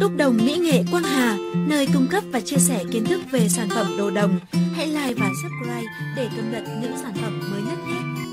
Đúc đồng Mỹ nghệ Quang Hà, nơi cung cấp và chia sẻ kiến thức về sản phẩm đồ đồng. Hãy like và subscribe để cập nhật những sản phẩm mới nhất nhé!